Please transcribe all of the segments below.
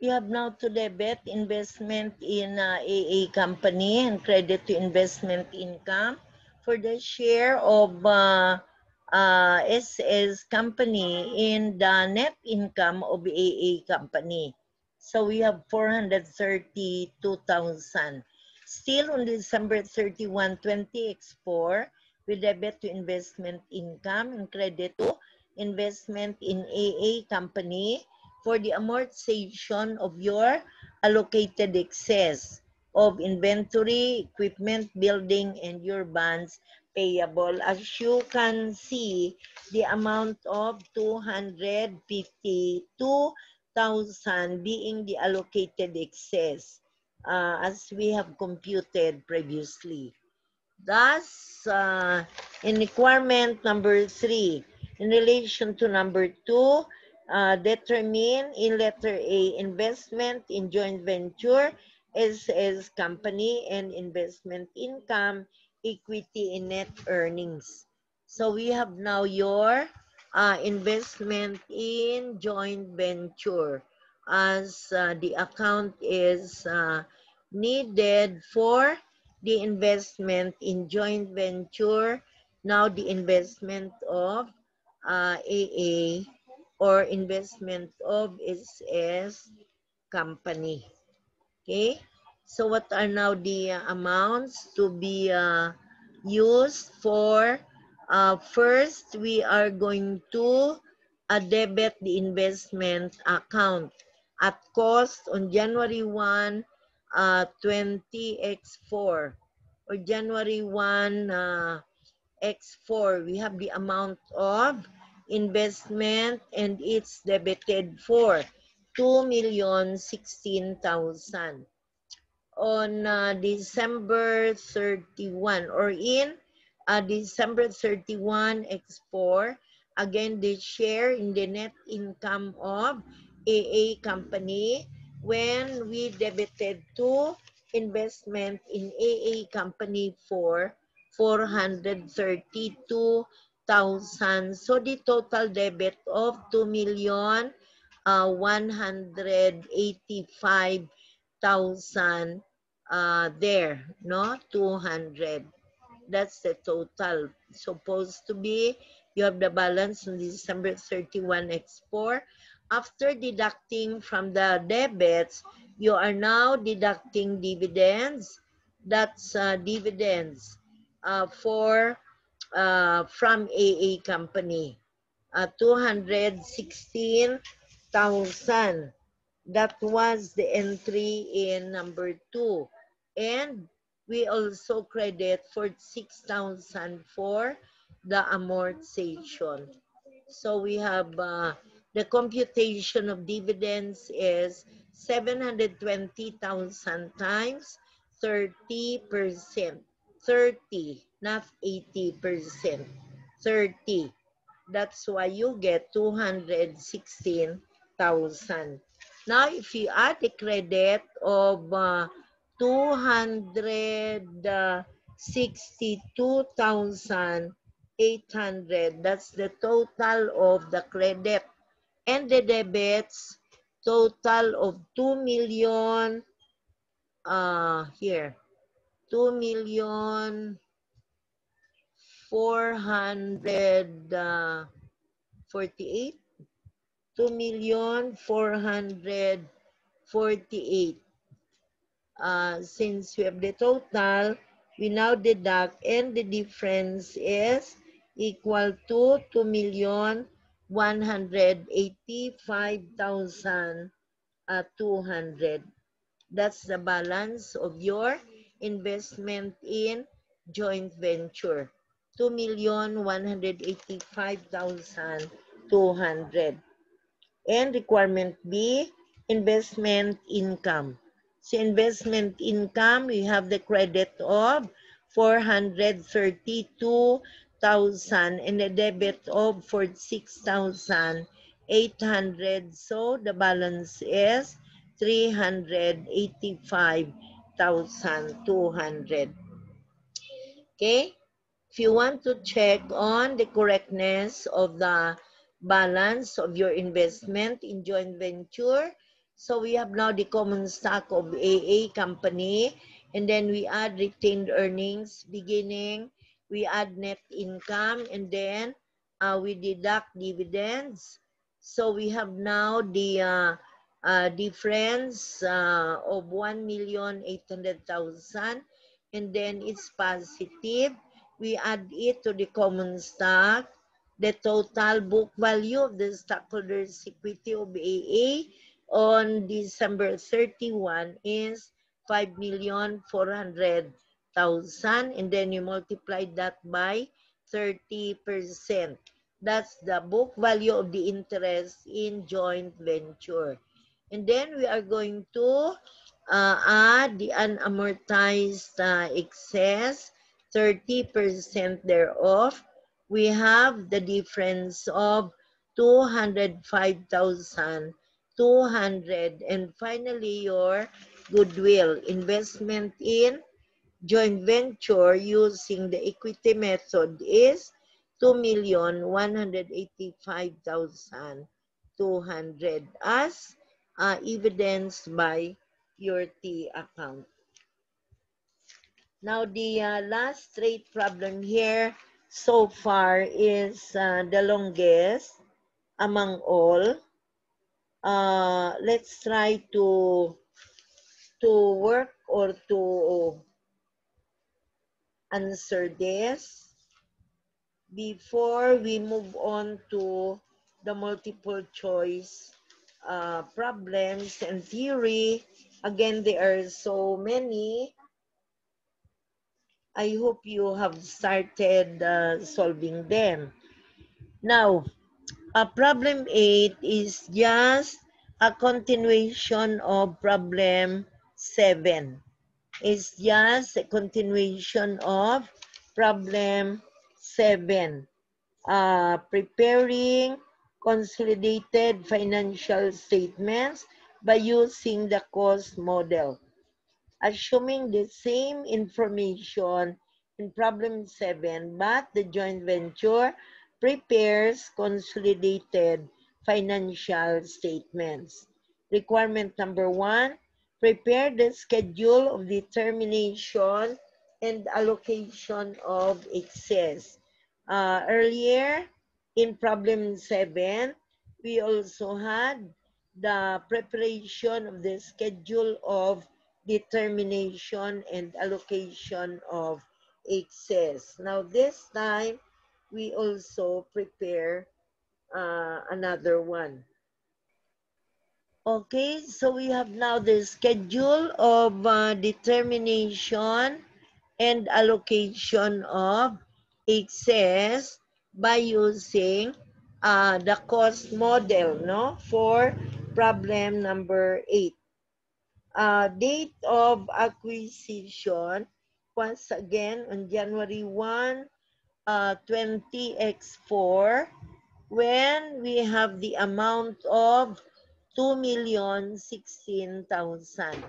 We have now to debit investment in uh, AA company and credit to investment income for the share of uh, uh, SS company in the net income of AA company. So we have 432,000. Still on December 31, 2024, we debit to investment income and credit to investment in AA company for the amortization of your allocated excess of inventory, equipment, building, and your bonds payable. As you can see, the amount of 252,000 being the allocated excess uh, as we have computed previously. Thus, uh, in requirement number three, in relation to number two, uh, determine in letter A, investment in joint venture as, as company and investment income, equity in net earnings. So we have now your uh, investment in joint venture as uh, the account is uh, needed for the investment in joint venture, now the investment of uh, AA or investment of SS company. Okay, so what are now the uh, amounts to be uh, used for? Uh, first, we are going to uh, debit the investment account at cost on January 1, uh, 20x4 or January 1 uh, x4. We have the amount of investment and it's debited for 2,016,000. On uh, December 31 or in uh, December 31 X4, again the share in the net income of AA company when we debited to investment in AA company for 432,000. So the total debit of 2 million uh, 185,000 uh, there, no? 200. That's the total. Supposed to be, you have the balance on December 31 X4. After deducting from the debits, you are now deducting dividends. That's uh, dividends uh, for uh, from AA company. Uh, 216 thousand. That was the entry in number two. And we also credit for 6,000 for the amortization. So we have uh, the computation of dividends is 720,000 times 30%. 30, not 80%. 30. That's why you get 216 thousand. Now, if you add the credit of uh, 262,800, that's the total of the credit. And the debits, total of 2 million, uh, here, 2 million 448 uh, two million four hundred forty-eight. Uh, since we have the total, we now deduct and the difference is equal to two million one hundred eighty-five thousand uh, two hundred. That's the balance of your investment in joint venture. Two million one hundred eighty-five thousand two hundred. And requirement B, investment income. So investment income, we have the credit of 432,000 and a debit of 46,800. So the balance is 385,200. Okay? If you want to check on the correctness of the balance of your investment in joint venture, So we have now the common stock of AA company and then we add retained earnings beginning, we add net income and then uh, we deduct dividends. So we have now the uh, uh, difference uh, of 1,800,000 and then it's positive. We add it to the common stock. The total book value of the stockholders' equity of AA on December 31 is 5,400,000 and then you multiply that by 30%. That's the book value of the interest in joint venture. And then we are going to uh, add the unamortized uh, excess, 30% thereof. We have the difference of 205,200. And finally, your goodwill investment in joint venture using the equity method is 2,185,200 as uh, evidenced by your T account. Now, the uh, last trade problem here so far is uh, the longest among all. Uh, let's try to to work or to answer this before we move on to the multiple choice uh, problems and theory. Again, there are so many. I hope you have started uh, solving them. Now, uh, problem 8 is just a continuation of problem 7. It's just a continuation of problem 7. Uh, preparing consolidated financial statements by using the cost model. Assuming the same information in problem 7, but the joint venture prepares consolidated financial statements. Requirement number one, prepare the schedule of determination and allocation of excess. Uh, earlier, in problem 7, we also had the preparation of the schedule of determination and allocation of excess. Now this time, we also prepare uh, another one. Okay, so we have now the schedule of uh, determination and allocation of excess by using uh, the cost model no, for problem number 8. Uh, date of acquisition once again on January 1, uh, 20x4 when we have the amount of 2,016,000.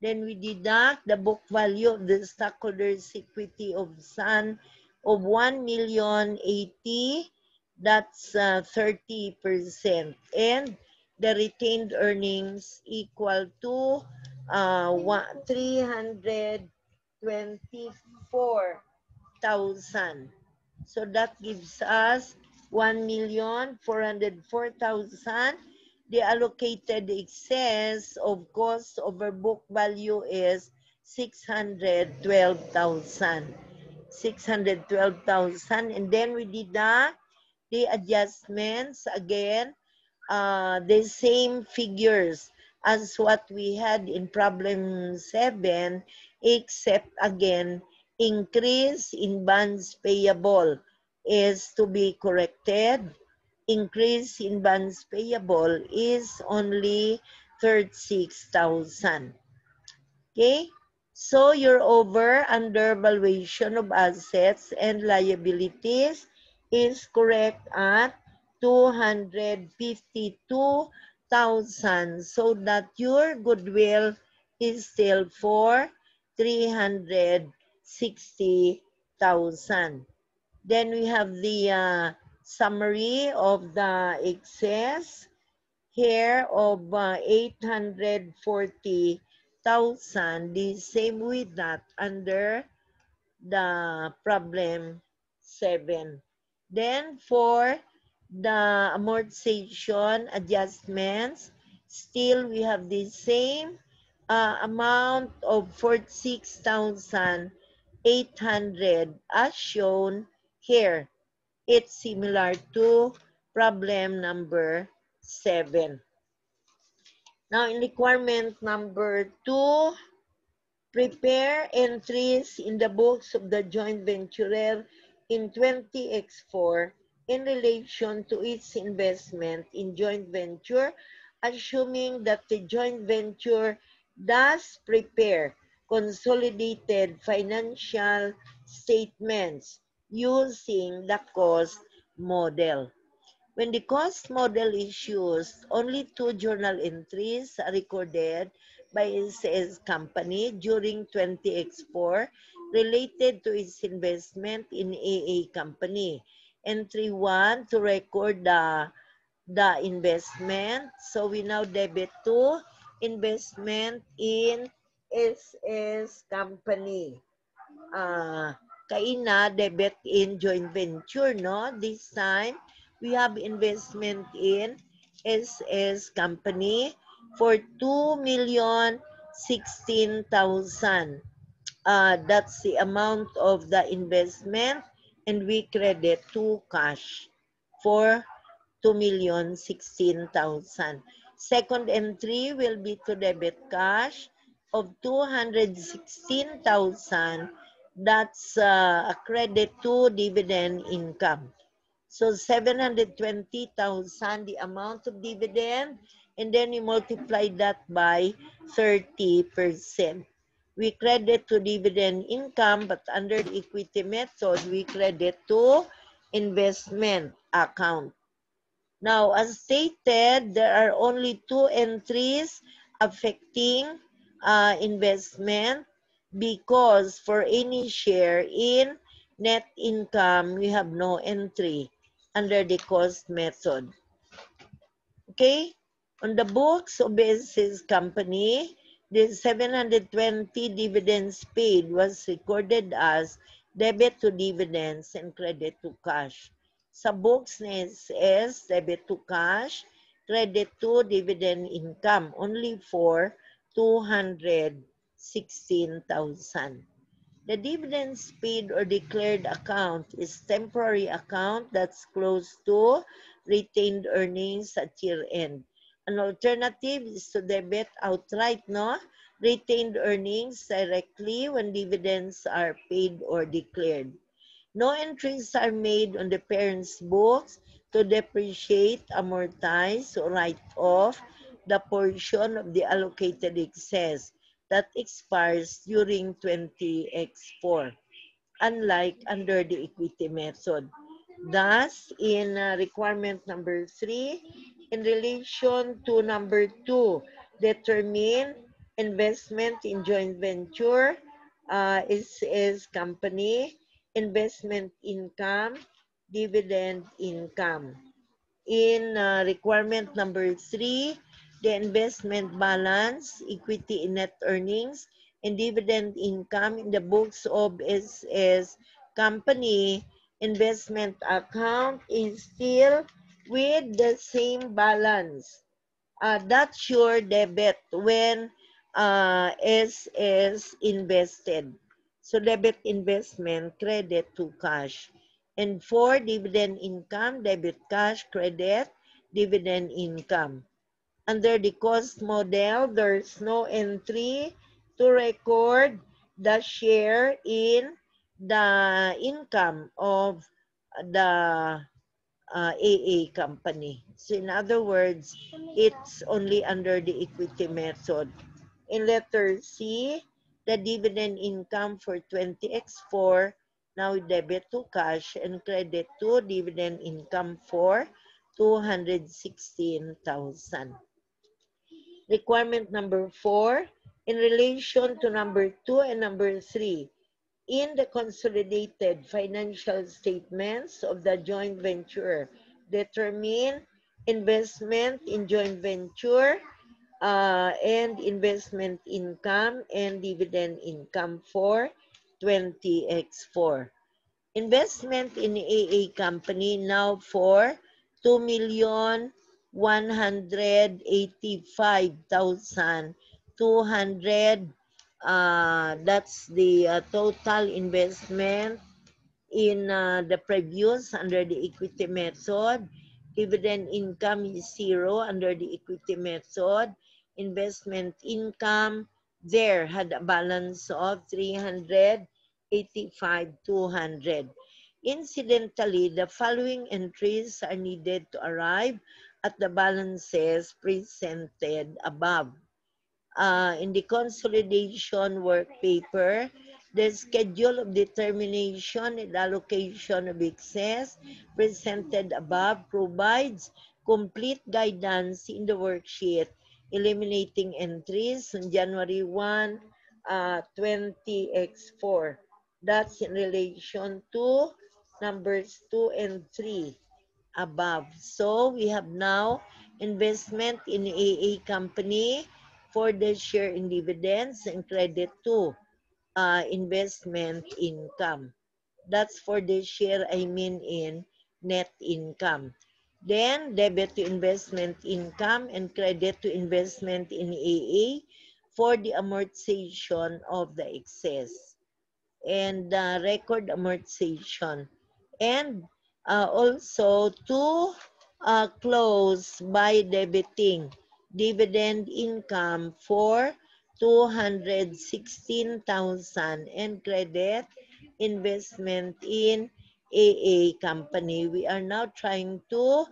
Then we deduct the book value of the stockholders' equity of Sun of 1 million 80, that's uh, 30%. And the retained earnings equal to uh, 324,000. So that gives us 1,404,000. The allocated excess of cost over book value is 612,000. 612,000. And then we deduct the adjustments again, uh, the same figures as what we had in problem 7, except again, increase in bonds payable is to be corrected. Increase in bonds payable is only 36,000. Okay? So your over under valuation of assets and liabilities is correct at 252,000 so that your goodwill is still for 360,000. Then we have the uh, summary of the excess. here of uh, 840,000, the same with that under the problem 7. Then for the amortization adjustments, still we have the same uh, amount of 46,800 as shown here. It's similar to problem number 7. Now, in requirement number 2, prepare entries in the books of the joint venturer in 20x4 in relation to its investment in joint venture, assuming that the joint venture does prepare consolidated financial statements using the cost model. When the cost model is used, only two journal entries are recorded by SS company during 20X4 related to its investment in AA company. Entry 1 to record the, the investment. So we now debit to investment in SS company. Uh, kaina debit in joint venture, no? This time, we have investment in SS company for 2 million 16,000. Uh, that's the amount of the investment and we credit to cash for 2 million 16,000. Second entry will be to debit cash of 216,000. That's uh, a credit to dividend income. So 720,000, the amount of dividend, and then you multiply that by 30%. We credit to dividend income, but under the equity method, we credit to investment account. Now, as stated, there are only two entries affecting uh, investment because for any share in net income, we have no entry under the cost method. Okay? On the books of Basis Company, the 720 dividends paid was recorded as debit to dividends and credit to cash. Sa books ni SS, debit to cash, credit to dividend income only for 216,000. The dividends paid or declared account is temporary account that's close to retained earnings at year end. An alternative is to debit outright, no? Retained earnings directly when dividends are paid or declared. No entries are made on the parent's books to depreciate, amortize, or write off the portion of the allocated excess that expires during 20x4, unlike under the equity method. Thus, in uh, requirement number three, in relation to number two, determine investment in joint venture uh, is, is company, investment income, dividend income. In uh, requirement number three, the investment balance, equity in net earnings, and dividend income in the books of SS company investment account is still with the same balance. Uh, that's your debit when uh, S invested. So debit investment, credit to cash. And for dividend income, debit cash, credit, dividend income. Under the cost model, there's no entry to record the share in the income of the uh, AA company. So in other words, it's only under the equity method. In letter C, the dividend income for 20x4 now debit to cash and credit to dividend income for 216,000. Requirement number four, in relation to number two and number three, in the consolidated financial statements of the joint venture, determine investment in joint venture, uh, and investment income and dividend income for 20x4. Investment in AA company now for 2 million 185,200 uh, that's the uh, total investment in uh, the previous under the equity method. Dividend income is zero under the equity method. Investment income there had a balance of 385,200. Incidentally, the following entries are needed to arrive at the balances presented above. Uh, in the consolidation work paper, the schedule of determination and allocation of excess presented above provides complete guidance in the worksheet, eliminating entries on January 1, uh, 20x4. That's in relation to numbers 2 and 3 above. So we have now investment in AA company for the share in dividends and credit to uh, investment income. That's for the share, I mean in net income. Then debit to investment income and credit to investment in AA for the amortization of the excess and uh, record amortization. And uh, also to uh, close by debiting dividend income for 216,000 and credit investment in AA company. We are now trying to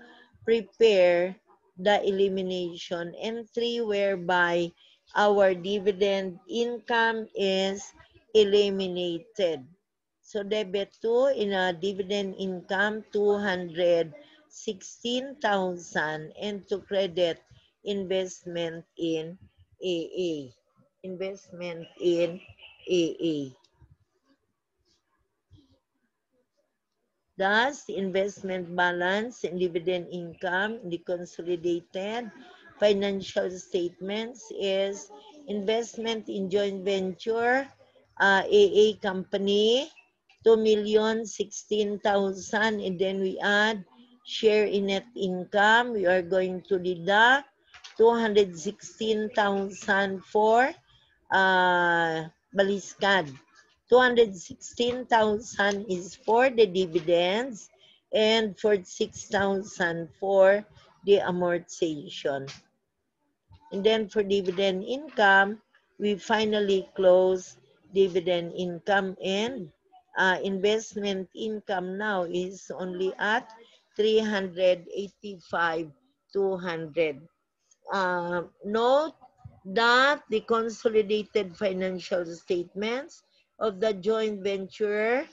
prepare the elimination entry whereby our dividend income is eliminated. So debit to in a dividend income 216,000 and to credit investment in AA investment in AA. Thus, investment balance and dividend income in the consolidated financial statements is investment in joint venture, uh, AA company, 2,016,000 and then we add share in net income. We are going to deduct 216,000 for uh, Baliskad. 216,000 is for the dividends and 46,000 for the amortization. And then for dividend income, we finally close dividend income and uh, investment income now is only at 385 200 uh, note that the consolidated financial statements of the joint venture,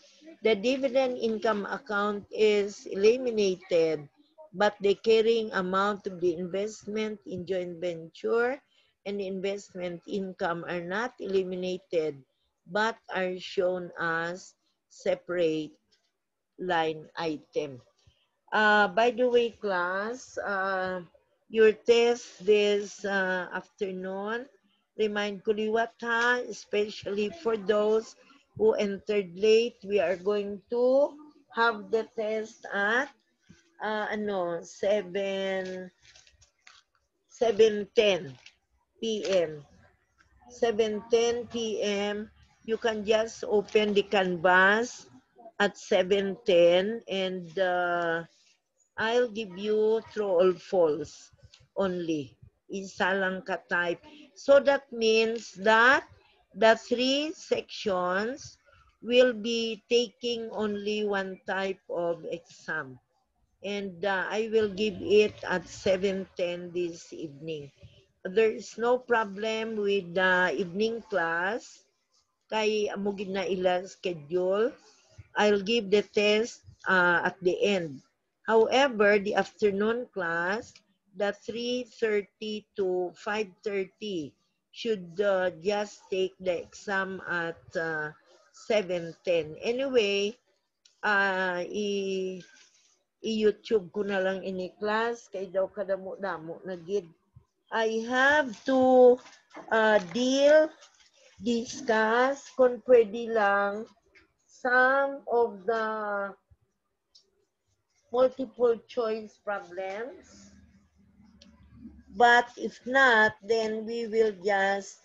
the dividend income account is eliminated, but the carrying amount of the investment in joint venture and investment income are not eliminated, but are shown as separate line item. Uh, by the way, class, uh, your test this uh, afternoon. Remind Kuliwata, especially for those who entered late, we are going to have the test at uh, ano, 7 7:10 p.m. 7:10 p.m. You can just open the canvas at 7:10 and uh, I'll give you true or false only. Isa lang ka-type. So that means that the three sections will be taking only one type of exam. And uh, I will give it at 7.10 this evening. There is no problem with the evening class. Kay amugid na ila schedule. I'll give the test uh, at the end. However, the afternoon class, the 3.30 to 5.30 should uh, just take the exam at uh, 7.10. Anyway, uh, i-YouTube ko na lang ini class kay daw kadamo-damo na gid. I have to uh, deal, discuss kung pwede lang some of the multiple choice problems. But if not, then we will just,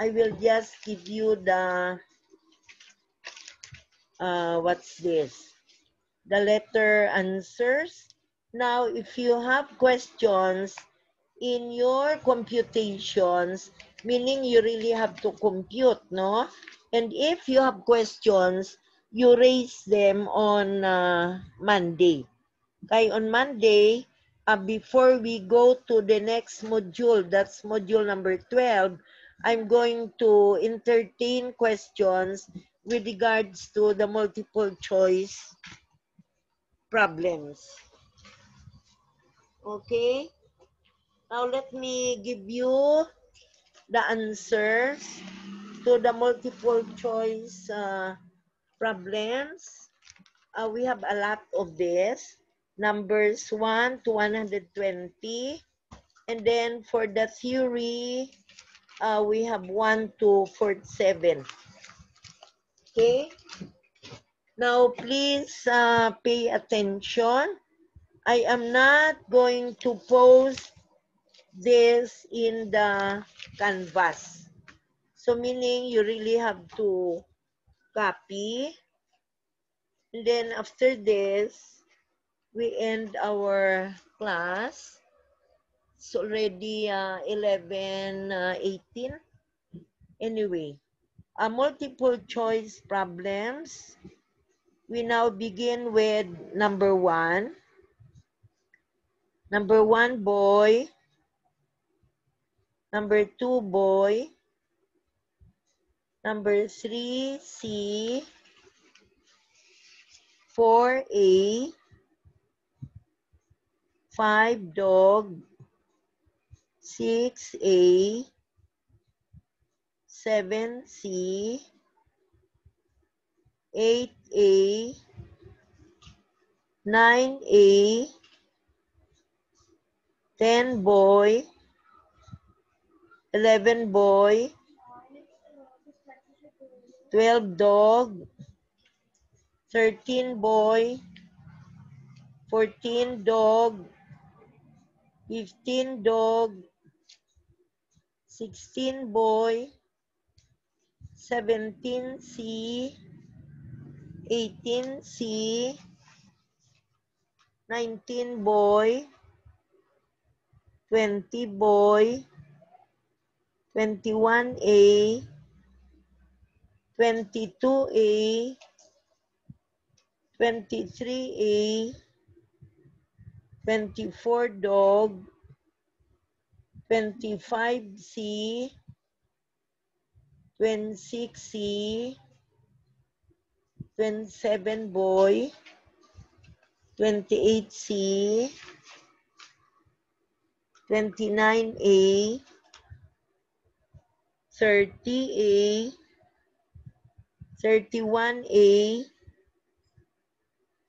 I will just give you the, uh, what's this? The letter answers. Now, if you have questions in your computations, meaning you really have to compute, no? And if you have questions, you raise them on uh, Monday. Okay, on Monday, uh, before we go to the next module, that's module number 12, I'm going to entertain questions with regards to the multiple choice problems. Okay? Now let me give you the answers to the multiple choice uh, problems. Uh, we have a lot of this. Numbers 1 to 120. And then for the theory, uh, we have 1 to 47. Okay? Now, please uh, pay attention. I am not going to post this in the canvas. So meaning you really have to copy. And then after this, we end our class. It's already uh, 11, uh, 18. Anyway, uh, multiple choice problems. We now begin with number one. Number one, boy. Number two, boy. Number three, C. 4A. 5 dog. 6A. 7C. 8A. 9A. 10 boy. 11 boy. 12 dog, 13 boy, 14 dog, 15 dog, 16 boy, 17 C, 18 C, 19 boy, 20 boy, 21 A, 22A, 23A, 24 dog, 25C, 26C, 27 boy, 28C, 29A, 30A, 31A,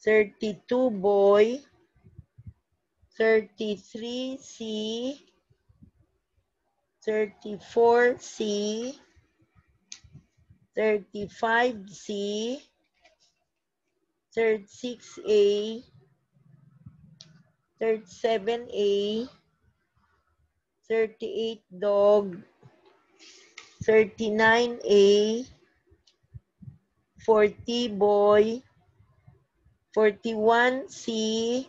32 boy, 33C, 34C, 35C, 36A, 37A, 38 dog, 39A, 40 boy, 41C,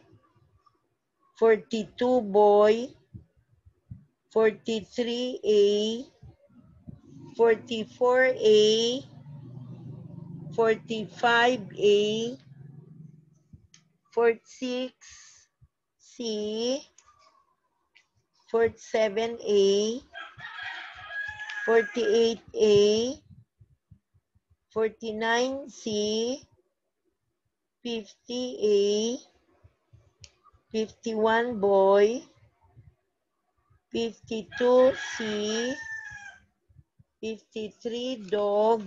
42 boy, 43A, 44A, 45A, 46C, 47A, 48A, 49C, 50A, 51 boy, 52C, 53 dog,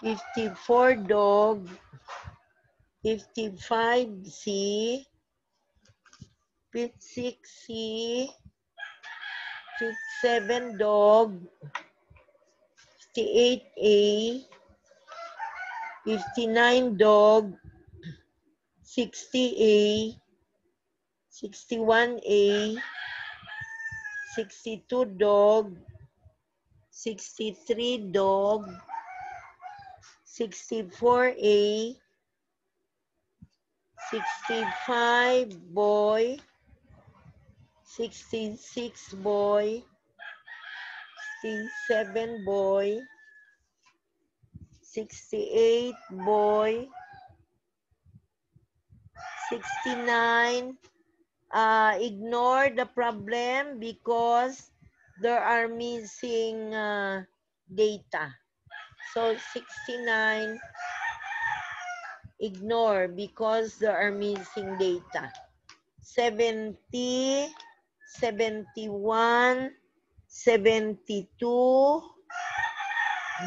54 dog, 55C, 56C, 57 dog, 58A, 59 dog, 60A, 61A, 62 dog, 63 dog, 64A, 65 boy, 66 boy, 67 boy, 68 boy, 69. Uh, ignore the problem because there are missing uh, data. So 69, ignore because there are missing data. 70, 71, 72,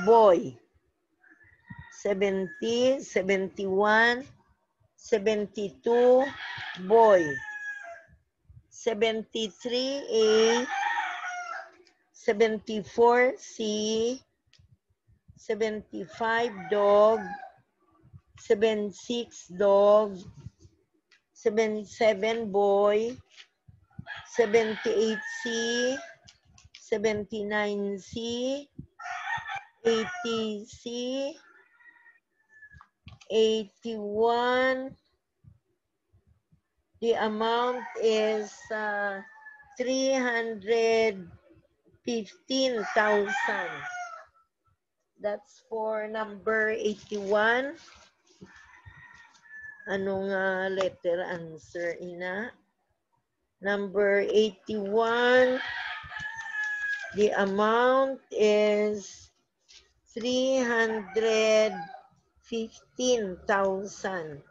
boy. 70, 71, 72, boy. 73A, 74C, 75 dog, 76 dog, 77 boy, 78C, 79C, 80C, 81. The amount is uh, 315,000. That's for number 81. Anong uh, letter answer ina? Number 81. The amount is 315,000.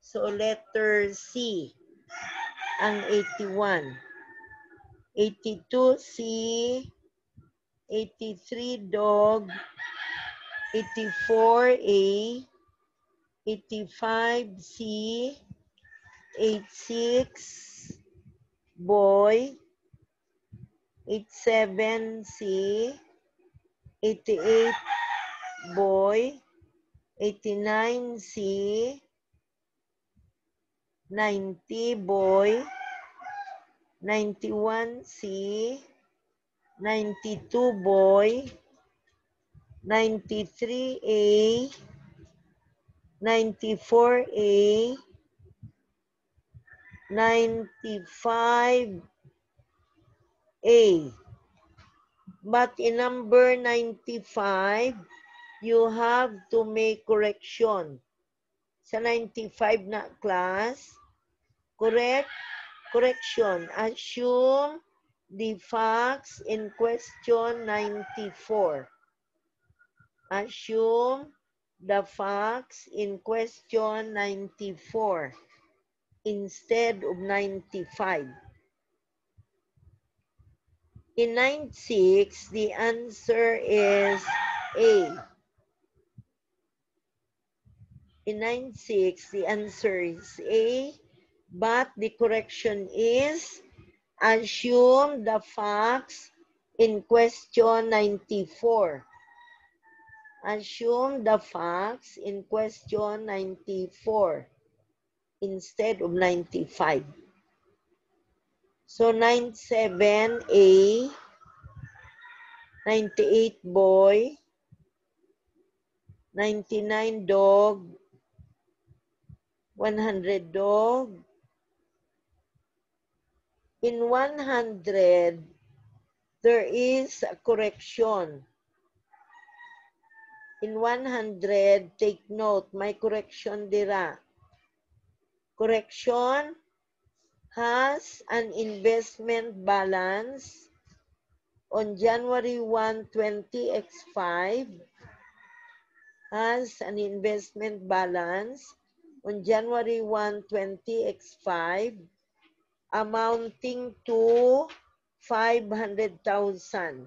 So letter C ang 81. 82C, 83 dog, 84A, 85C, 86 boy, 87C, 88 boy, 89C, 90 boy, 91C, 92 boy, 93A, 94A, 95A. But in number 95, you have to make correction. Sa 95 na class, correct, correction. Assume the facts in question 94. Assume the facts in question 94 instead of 95. In 96, the answer is A. In 96, the answer is A, but the correction is assume the facts in question 94. Assume the facts in question 94 instead of 95. So 97A, 98 boy, 99 dog, 100 dog. In 100, there is a correction. In 100, take note, my correction dira. Correction has an investment balance on January 1, 20X5 has an investment balance on January 1, 20X5 amounting to 500,000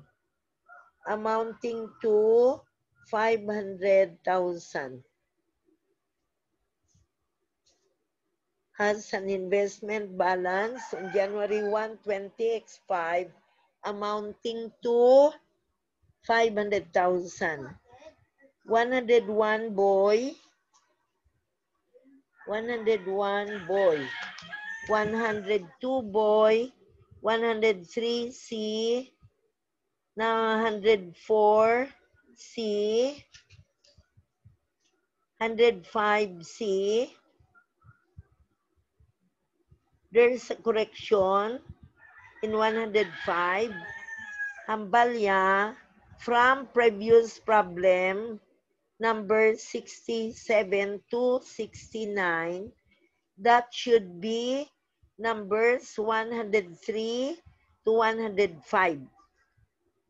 amounting to 500,000 has an investment balance on January 1, 20X5 amounting to 500,000. 101 boy, 101 boy, 102 boy, 103 C, now 104 C, 105 C. There's a correction in 105. Hambalya from previous problem number 67 to 69 that should be numbers 103 to 105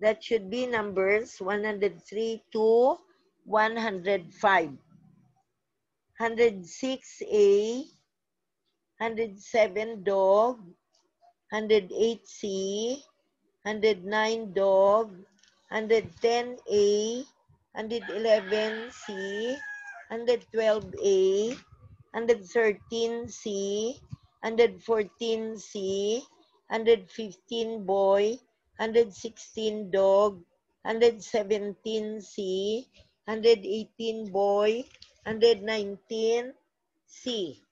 that should be numbers 103 to 105 106a 107 dog, 108 C, 109 dog, 110 A, 111 C, 112 A, 113 C, 114 C, 115 boy, 116 dog, 117 C, 118 boy, 119 C.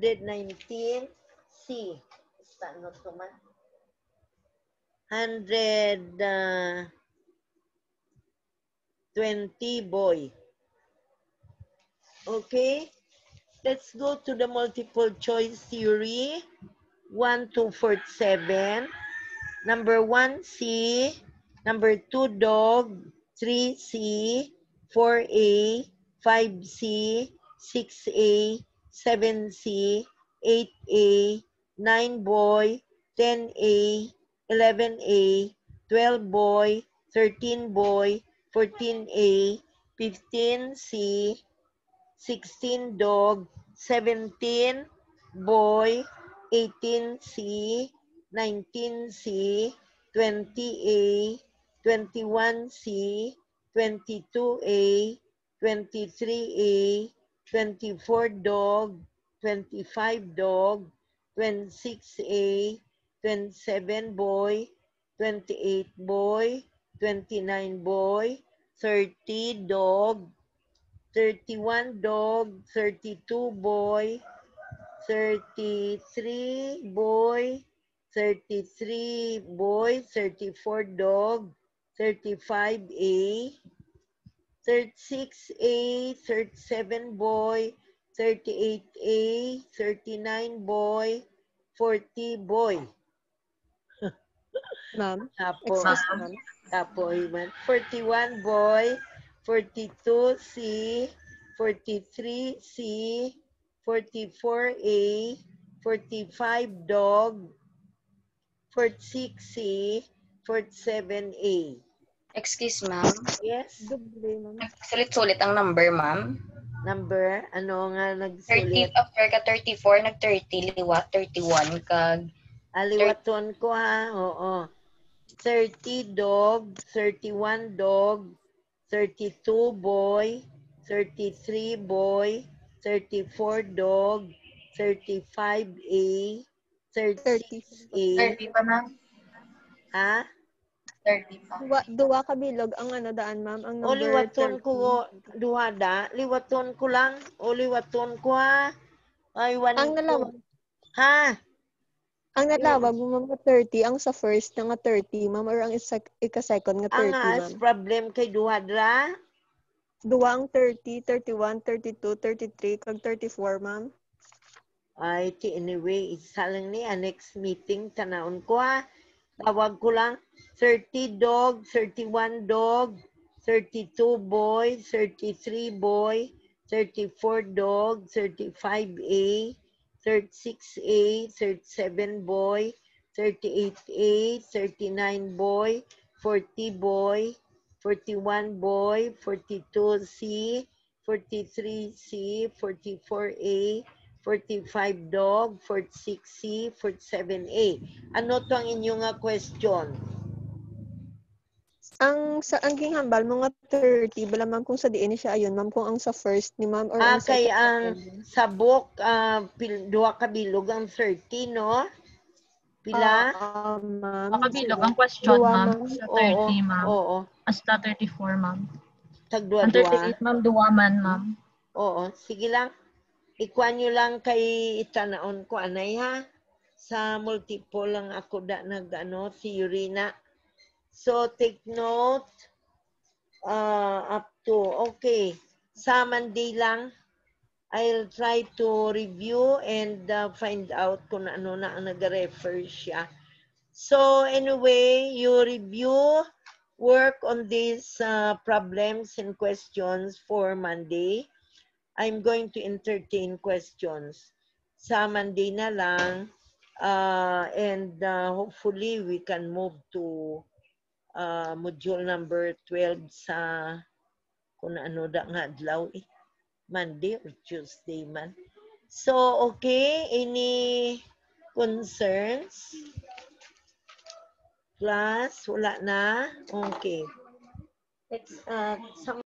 119 C. Ano to man? 100 uh, 20 boy. Okay, let's go to the multiple choice theory. 1 to 47. Number 1, C. Number 2, dog. 3, C. 4A. 5C. 6A. 7C, 8A, 9-boy, 10A, 11A, 12-boy, 13-boy, 14A, 15C, 16-dog, 17-boy, 18C, 19C, 20A, 21C, 22A, 23A, 24 dog, 25 dog, 26A, 27 boy, 28 boy, 29 boy, 30 dog, 31 dog, 32 boy, 33 boy, 33 boy, 34 dog, 35A, 36A, 37 boy, 38A, 39 boy, 40 boy. Ma'am, Tapos, ma'am. tapos, man. 41 boy, 42 C, 43 C, 44 A, 45 dog, 46 C, 47 A. Excuse, ma'am. Yes? Doble, ma'am. Sulit-sulit ang number, ma'am. Number, ano nga 30 nagsulit? after ka 34, nag-30, liwat, 31, kag Aliwaton ko ha, oo. 30 dog, 31 dog, 32 boy, 33 boy, 34 dog, 35A, 36A, 30 pa, ma'am. ha? 30 pa. Duwa, duwa ka bilog ang ano daan, ma'am. Ang O number liwaton 30. ko, duhada, liwaton ko lang, o liwaton ko ha. Ay, one Ang nalawag, Ha? ang nalawag mo, ma'am, nga 30. Ang sa first na nga 30, ma'am. Or ang isa, ika-second nga 30, Ang ma'am. as problem kay duhadra, Duwa ang 30, 31, 32, 33, kag 34, ma'am. Ay, ti anyway, isa lang ni next meeting, tanaon ko ha. Tawag ko lang, 30 dog, 31 dog, 32 boy, 33 boy, 34 dog, 35A, 36A, 37 boy, 38A, 39 boy, 40 boy, 41 boy, 42C, 43C, 44A, 45 dog, 46C, 47A. Ano to ang inyong nga question? Ang sa ang ginghambal mga 30 bala ma'am kung sa diin siya ayon ma'am kung ang sa first ni ma'am or Ah, ang sa kay ang sabok, ah, pil, duha ka bilog ang 30, no? Pila? Ah, ma'am. Makabilog ang question, Duwa, ma'am. ma'am. Sa Oo, 30, ma'am. Oo, Hasta 34, ma'am. tagdua Ang dua 38, ma'am, duwaman, ma'am. Oo, sige lang. Ikuan nyo lang kay itanaon ko anay ha. Sa multiple lang ako da nag ano, theory na. So take note uh, up to, okay. Sa Monday lang, I'll try to review and uh, find out kung ano na ang nag-refer siya. So anyway, you review, work on these uh, problems and questions for Monday. I'm going to entertain questions. Sa Monday na lang, uh, and uh, hopefully we can move to uh, module number 12 sa kung ano da nga adlaw eh. Monday or Tuesday man. So, okay. Any concerns? Class, wala na? Okay. It's, uh, sa